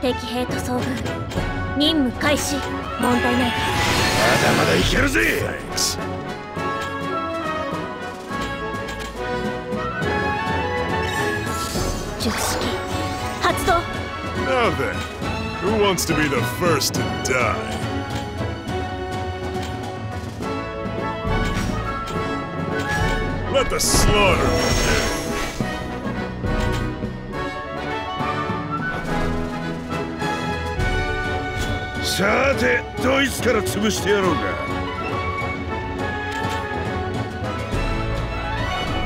敵兵と遭遇任務開始問題ないまだまだいけるぜ術式発動 Now then, who wants to be the first to die? Let the slaughter begin. さてドイツから潰してやろうか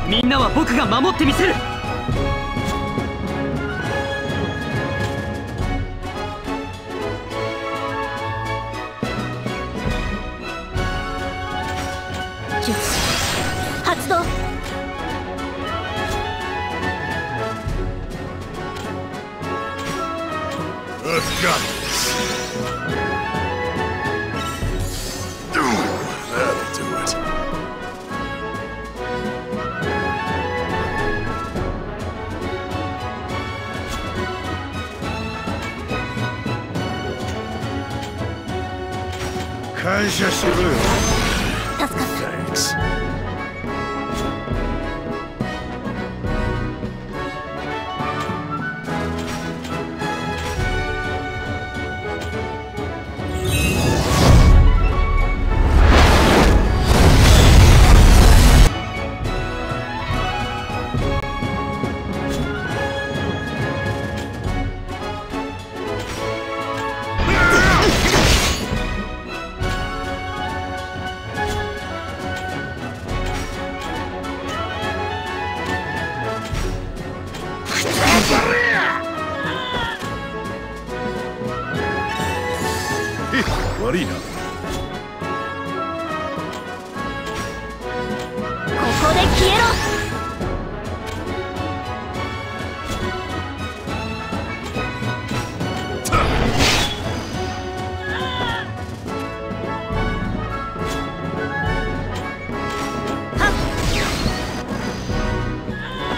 みんなは僕が守ってみせる常識 Earth Goddess. That'll do it. Thanks. 悪いな。ここで消えろ。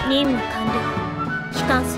任務完了。帰還する。